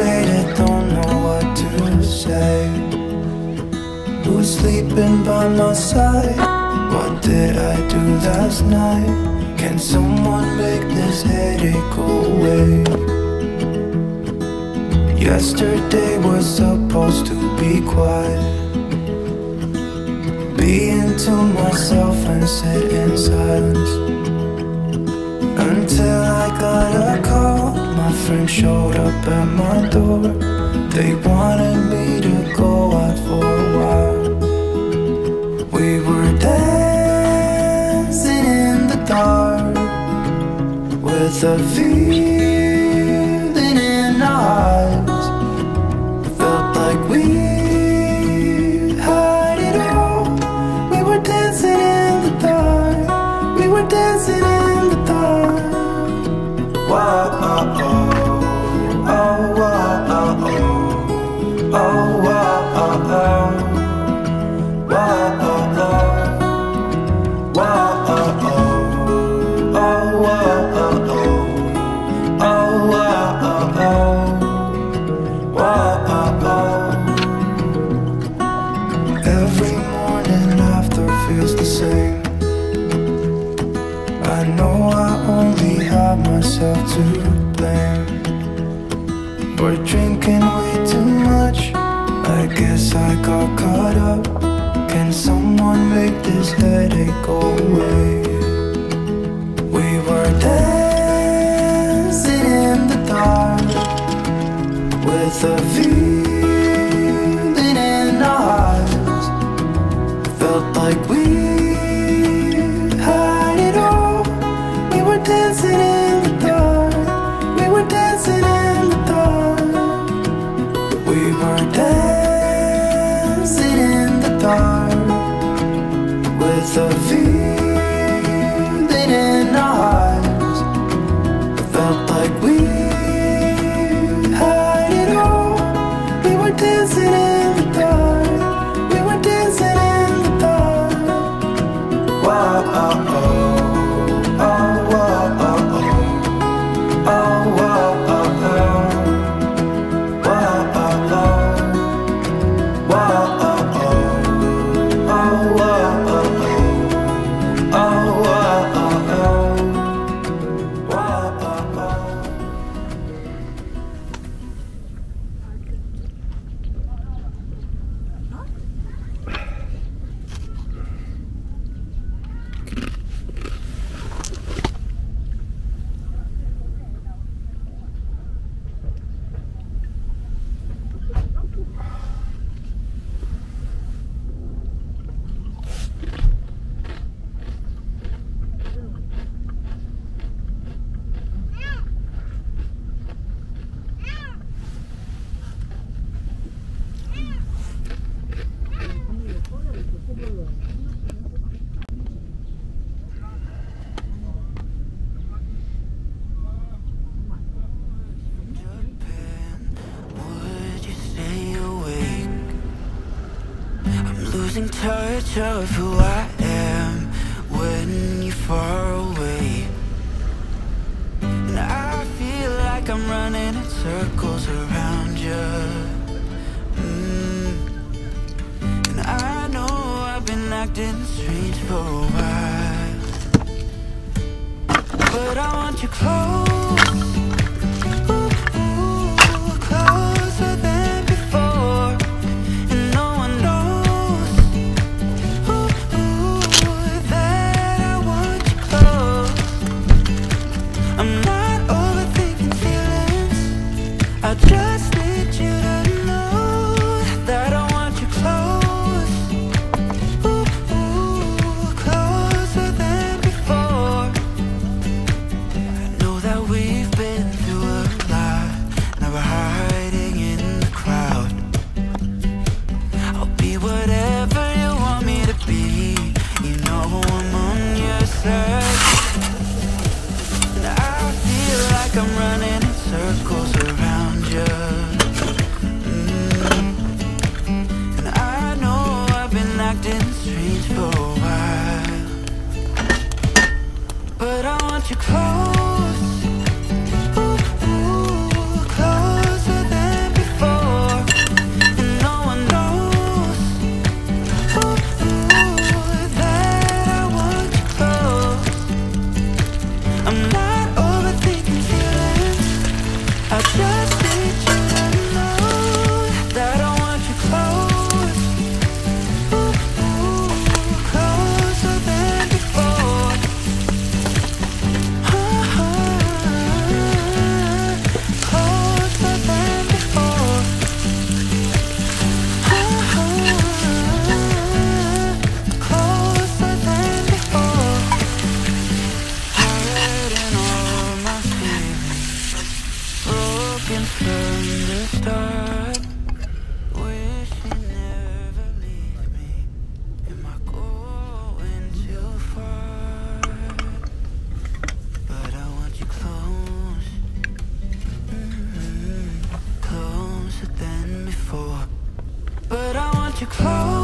frustrated, don't know what to say Who's sleeping by my side? What did I do last night? Can someone make this headache go away? Yesterday was supposed to be quiet Being to myself and sit in silence until I got a call My friend showed up at my door. They wanted me to go out for a while. We were dancing in the dark With a feeling got caught up Can someone make this headache go away? We were dancing in the dark With a view constant touch of who I am when you're far away. And I feel like I'm running in circles around you. Mm. And I know I've been acting strange for a while, but I want you close. You close,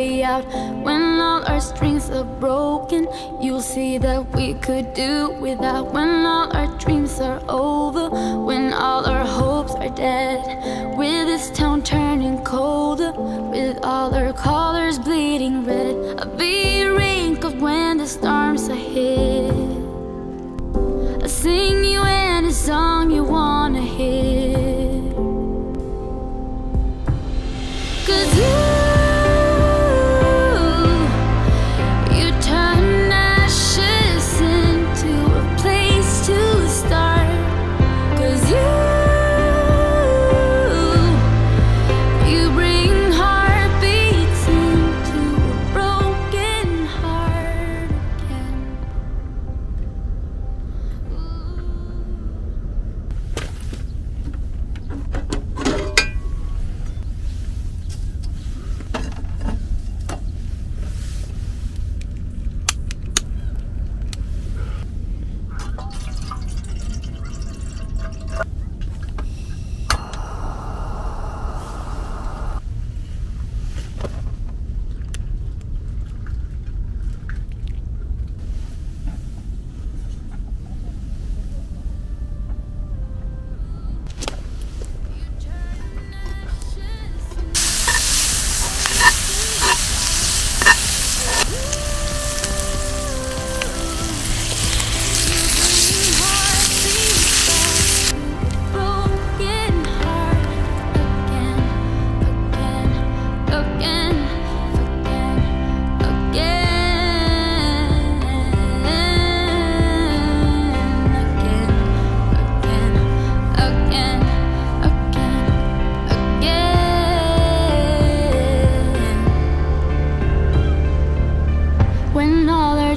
way out. When all our strings are broken, you'll see that we could do without. When all our dreams are over, when all our hopes are dead. With this town turning colder, with all our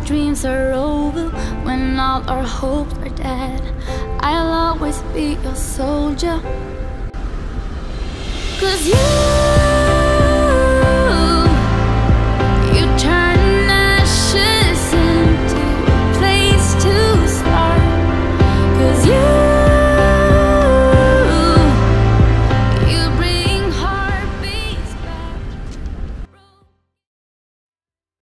dreams are over, when all our hopes are dead, I'll always be your soldier. Cause you